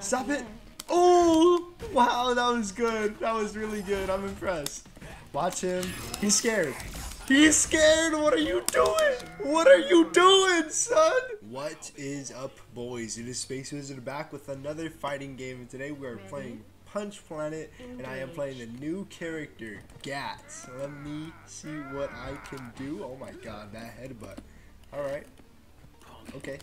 Stop it. Oh, wow, that was good. That was really good. I'm impressed. Watch him. He's scared. He's scared. What are you doing? What are you doing, son? What is up, boys? It is Space Wizard back with another fighting game. And today we are playing Punch Planet, and I am playing the new character, Gats. Let me see what I can do. Oh my god, that headbutt. Alright. Okay.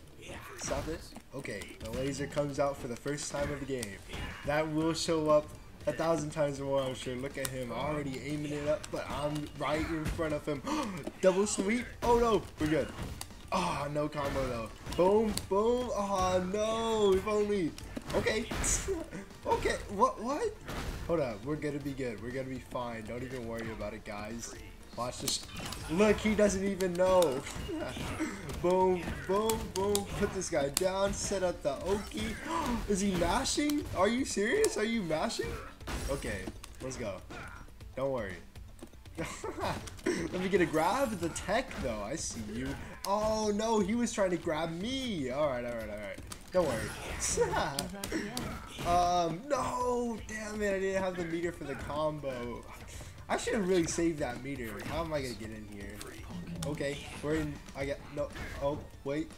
Stop it. Okay, the laser comes out for the first time of the game. That will show up a thousand times more, I'm sure. Look at him, already aiming it up, but I'm right in front of him. Double sweep. Oh no, we're good. Oh, no combo though. Boom, boom. Oh no, if only. Okay. okay, what, what? Hold up, we're gonna be good. We're gonna be fine. Don't even worry about it, guys. Watch this. Look, he doesn't even know. boom, boom, boom. Put this guy down. Set up the Oki. Is he mashing? Are you serious? Are you mashing? Okay, let's go. Don't worry. Let me get a grab. The tech, though. I see you. Oh, no. He was trying to grab me. All right, all right, all right. Don't worry. um, no. Damn it. I didn't have the meter for the combo. I should have really saved that meter. How am I gonna get in here? Okay, we're in. I got no. Oh wait.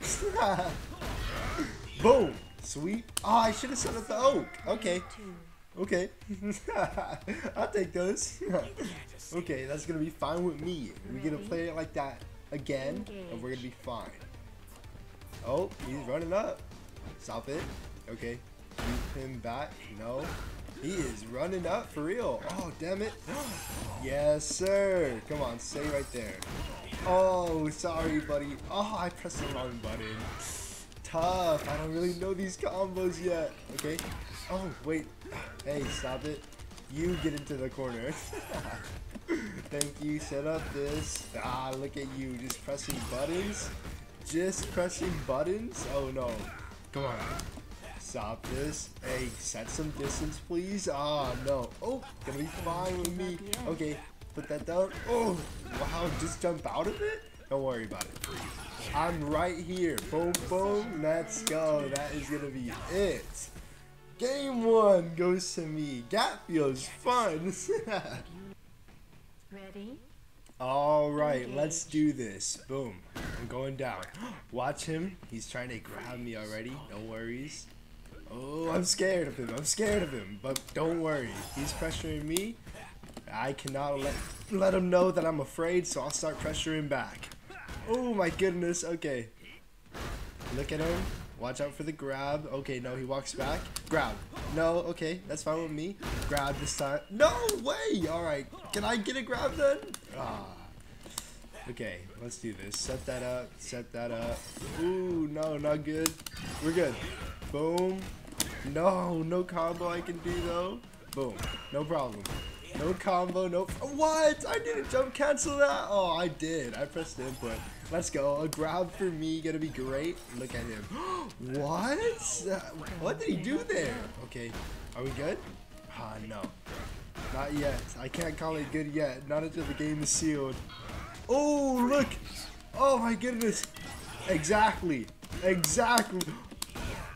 Boom. Sweet. Oh, I should have set up the Oki. Okay. Okay. I'll take those. okay, that's gonna be fine with me. We're gonna play it like that again, and we're gonna be fine. Oh, he's running up. Stop it. Okay. Move him back. No. He is running up for real. Oh, damn it. yes, sir. Come on, stay right there. Oh, sorry, buddy. Oh, I pressed the wrong button. Tough. I don't really know these combos yet. Okay. Oh, wait. Hey, stop it. You get into the corner. Thank you. Set up this. Ah, look at you. Just pressing buttons. Just pressing buttons. Oh, no. Come on. Stop this. Hey, set some distance, please. Ah, oh, no. Oh, gonna be fine with me. Okay, put that down. Oh, wow, just jump out of it? Don't worry about it. I'm right here. Boom, boom. Let's go. That is gonna be it. Game one goes to me. That feels fun. Ready? All right, let's do this. Boom. I'm going down. Watch him. He's trying to grab me already. No worries. Oh, I'm scared of him. I'm scared of him. But don't worry. He's pressuring me. I cannot let, let him know that I'm afraid, so I'll start pressuring back. Oh my goodness. Okay. Look at him. Watch out for the grab. Okay, no, he walks back. Grab. No, okay, that's fine with me. Grab this time. No way! Alright, can I get a grab then? Ah. Okay, let's do this. Set that up. Set that up. Ooh, no, not good. We're good. Boom. No, no combo I can do though. Boom. No problem. No combo, no. What? I didn't jump cancel that? Oh, I did. I pressed input. Let's go. A grab for me. Gonna be great. Look at him. what? Uh, what did he do there? Okay. Are we good? Ah, no. Not yet. I can't call it good yet. Not until the game is sealed. Oh, look. Oh, my goodness. Exactly. Exactly.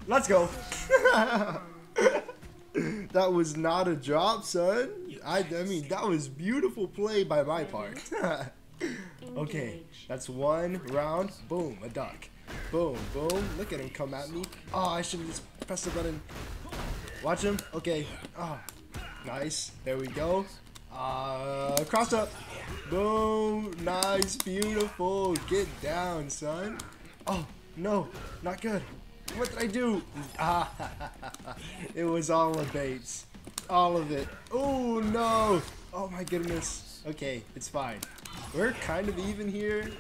Let's go. that was not a drop, son. I, I mean, that was beautiful play by my part. okay, that's one round. Boom, a duck. Boom, boom. Look at him come at me. Oh, I should have just pressed the button. Watch him. Okay. Oh, nice. There we go. Uh, cross up. Boom. Nice. Beautiful. Get down, son. Oh, no. Not good. What did I do? Ah, it was all the baits. All of it. Oh, no. Oh, my goodness. Okay, it's fine. We're kind of even here,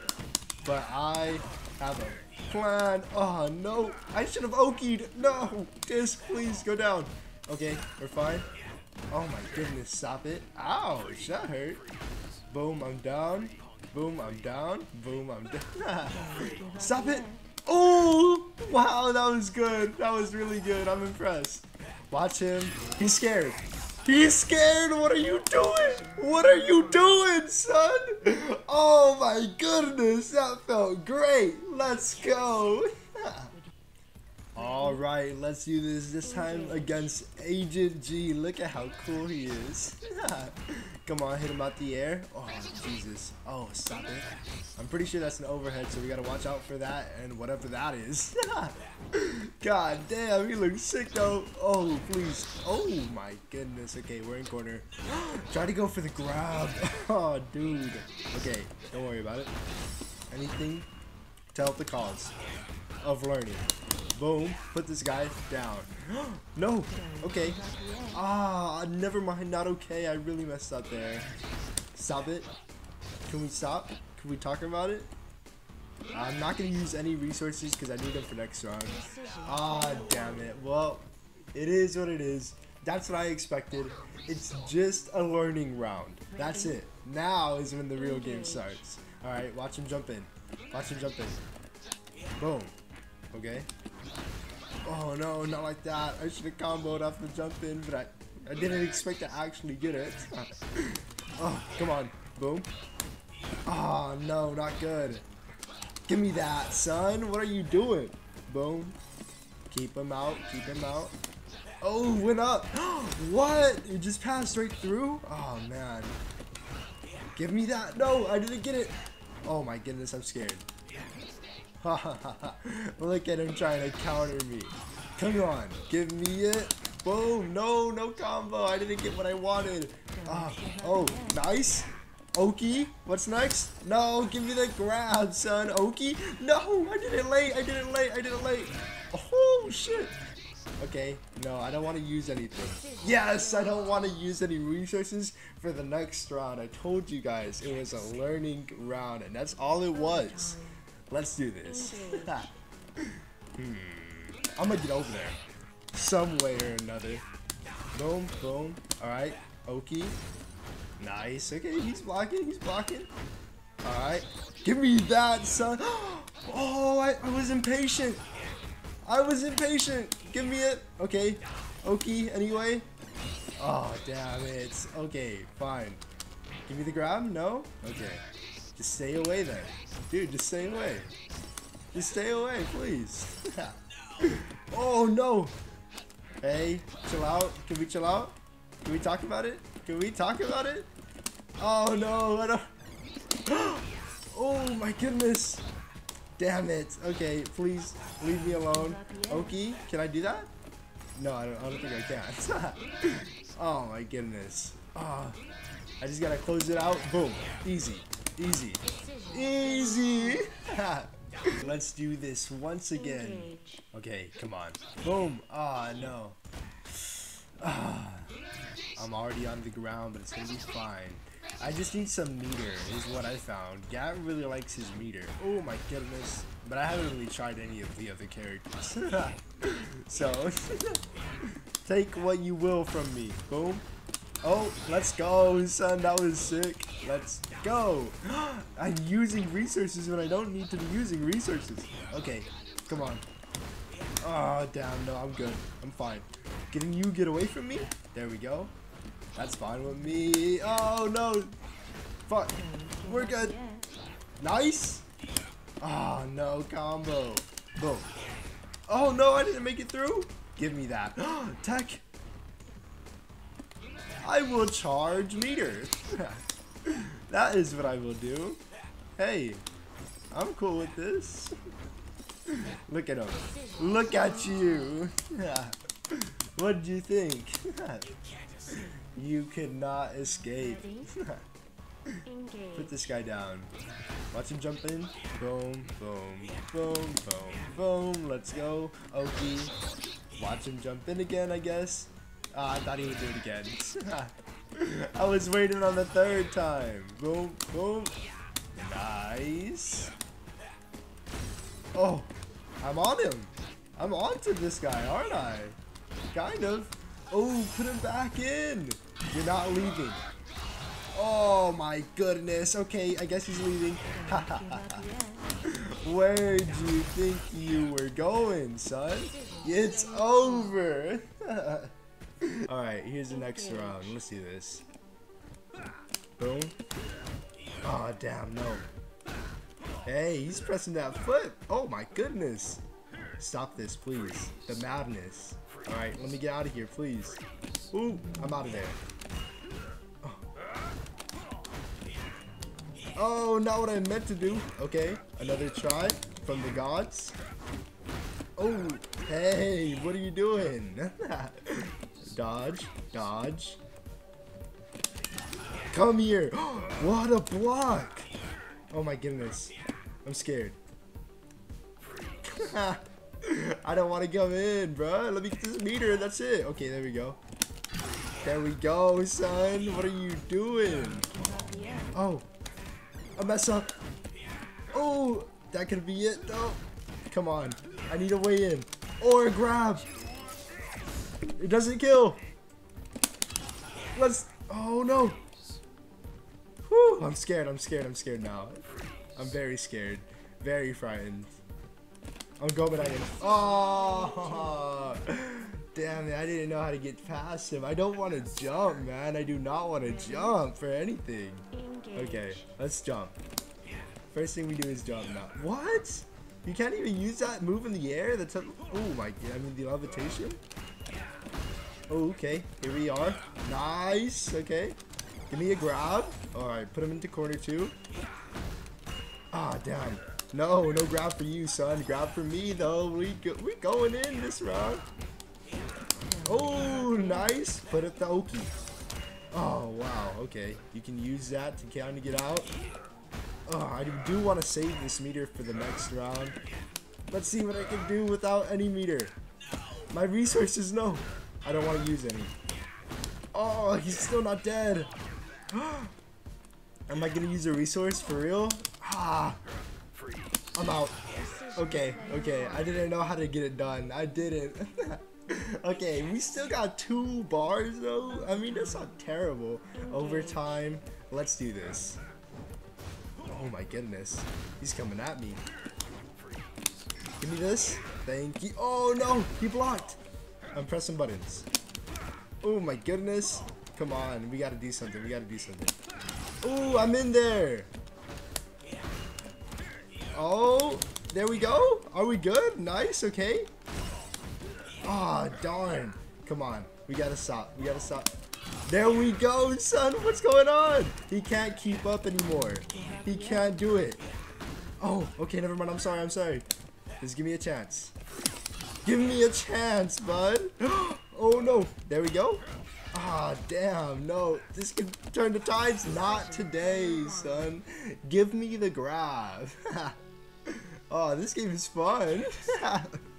but I have a plan. Oh, no. I should have okied. No. Disc, please go down. Okay, we're fine. Oh, my goodness. Stop it. Ouch, that hurt. Boom, I'm down. Boom, I'm down. Boom, I'm down. Stop it. Oh, wow, that was good. That was really good. I'm impressed. Watch him. He's scared. He's scared. What are you doing? What are you doing, son? Oh my goodness, that felt great. Let's go. All right, let's do this. This time against Agent G. Look at how cool he is. Come on, hit him out the air. Oh, Jesus. Oh, stop it. I'm pretty sure that's an overhead, so we gotta watch out for that and whatever that is. God damn, he looks sick though. Oh, please. Oh my goodness. Okay, we're in corner. Try to go for the grab. Oh, dude. Okay, don't worry about it. Anything to help the cause of learning. Boom. Put this guy down. no. Okay. Ah, never mind. Not okay. I really messed up there. Stop it. Can we stop? Can we talk about it? I'm not going to use any resources because I need them for next round. Ah, damn it. Well, it is what it is. That's what I expected. It's just a learning round. That's it. Now is when the real game starts. Alright, watch him jump in. Watch him jump in. Boom. Okay. Oh no, not like that. I should have comboed off the jump in, but I, I didn't expect to actually get it. oh, come on. Boom. Oh no, not good. Give me that, son. What are you doing? Boom. Keep him out. Keep him out. Oh, went up. what? It just passed right through? Oh, man. Give me that. No, I didn't get it. Oh, my goodness. I'm scared. Look at him trying to counter me. Come on. Give me it. Boom. No, no combo. I didn't get what I wanted. Ah, oh, nice. Oki, what's next? No, give me the grab, son. Oki, no, I did it late. I did it late. I did it late. Oh, shit. Okay, no, I don't want to use anything. Yes, I don't want to use any resources for the next round. I told you guys it was a learning round, and that's all it was. Let's do this. hmm. I'm gonna get over there. Some way or another. Boom, boom. Alright, Oki. Nice. Okay, he's blocking. He's blocking. Alright. Give me that, son. Oh, I, I was impatient. I was impatient. Give me it. Okay. Oki, anyway. Oh, damn it. Okay, fine. Give me the grab? No? Okay. Just stay away there. Dude, just stay away. Just stay away, please. oh, no. Hey, chill out. Can we chill out? Can we talk about it? Can we talk about it? Oh no, I don't. oh my goodness. Damn it. Okay, please leave me alone. Oki, can I do that? No, I don't, I don't think I can. oh my goodness. Oh, I just gotta close it out. Boom. Easy. Easy. Easy. Let's do this once again. Okay, come on. Boom. Ah, oh, no. Ah. I'm already on the ground, but it's gonna be fine. I just need some meter, is what I found. Gat really likes his meter. Oh my goodness. But I haven't really tried any of the other characters. so, take what you will from me. Boom. Oh, let's go, son. That was sick. Let's go. I'm using resources when I don't need to be using resources. Okay, come on. Oh, damn. No, I'm good. I'm fine. Getting you get away from me? There we go. That's fine with me. Oh, no. Fuck. We're good. Nice. Oh, no combo. Boom. Oh, no, I didn't make it through. Give me that. Tech. I will charge meter. that is what I will do. Hey, I'm cool with this. Look at him. Look at you. what do you think? You cannot escape. Put this guy down. Watch him jump in. Boom, boom, boom, boom, boom. Let's go. Oki. Watch him jump in again, I guess. Oh, I thought he would do it again. I was waiting on the third time. Boom, boom. Nice. Oh, I'm on him. I'm on to this guy, aren't I? Kind of. Oh, put him back in. You're not leaving. Oh my goodness. Okay, I guess he's leaving. Where do you think you were going, son? It's over. Alright, here's the next round. Let's see this. Boom. Oh, damn, no. Hey, he's pressing that foot. Oh my goodness. Stop this, please. The madness. Alright, let me get out of here, please. Ooh, I'm out of there. Oh. oh, not what I meant to do. Okay, another try from the gods. Oh, hey, what are you doing? dodge, dodge. Come here. what a block. Oh my goodness. I'm scared. I don't want to come in, bro. Let me get this meter. That's it. Okay, there we go. There we go, son. What are you doing? Oh, a mess up. Oh, that could be it, though. Come on. I need a way in. Or grab. It doesn't kill. Let's. Oh, no. Whew. I'm scared. I'm scared. I'm scared now. I'm very scared. Very frightened. I'm going again. Oh, damn it. I didn't know how to get past him. I don't want to jump, man. I do not want to jump for anything. Okay, let's jump. First thing we do is jump now. What? You can't even use that move in the air? That's a, oh my god, I mean the levitation? Oh, okay, here we are. Nice, okay. Give me a grab. Alright, put him into corner two. Ah, damn. No, no grab for you, son. Grab for me, though. We go we going in this round. Oh, nice. Put it the Oki. Oh, wow. Okay. You can use that to kind of get out. Oh, I do want to save this meter for the next round. Let's see what I can do without any meter. My resources, no. I don't want to use any. Oh, he's still not dead. Am I going to use a resource for real? Ah, I'm out. Okay, okay. I didn't know how to get it done. I didn't. okay, we still got two bars though. I mean, that's not terrible. Overtime. Let's do this. Oh my goodness. He's coming at me. Give me this. Thank you. Oh no, he blocked. I'm pressing buttons. Oh my goodness. Come on, we gotta do something. We gotta do something. Oh, I'm in there. Oh, there we go. Are we good? Nice, okay. Ah, oh, darn. Come on. We gotta stop. We gotta stop. There we go, son. What's going on? He can't keep up anymore. He can't do it. Oh, okay, never mind. I'm sorry. I'm sorry. Just give me a chance. Give me a chance, bud. Oh, no. There we go. Ah, damn. No, this can turn the tides. Not today, son. Give me the grab. oh, this game is fun.